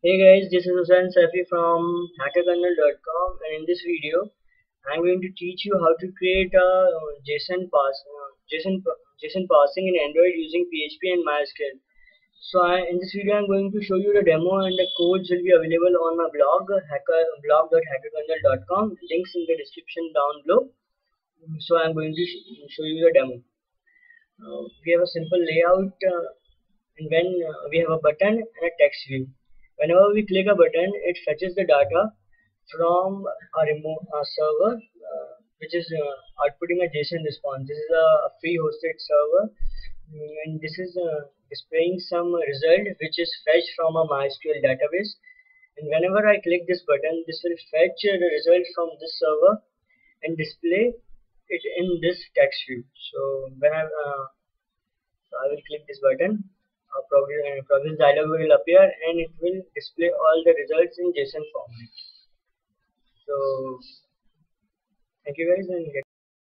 Hey guys, this is Hussain Safi from hackerkernel.com and in this video I'm going to teach you how to create a JSON pass uh, JSON JSON parsing in Android using PHP and MySQL. So I, in this video I'm going to show you the demo and the codes will be available on my blog hacker blog.hackerkernel.com links in the description down below. So I'm going to sh show you the demo. Uh, we have a simple layout uh, and when uh, we have a button and a text view whenever we click a button it fetches the data from a remote a server uh, which is uh, outputting a JSON response. This is a free hosted server mm, and this is uh, displaying some result which is fetched from a MySQL database and whenever I click this button this will fetch the result from this server and display it in this text view. So when I, uh, so I will click this button progress dialog will appear and it will display all the results in JSON format. So thank you guys and